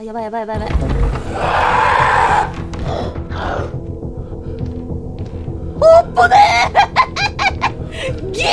あやばいやばいやばいやばい。おっぽでー。ギリ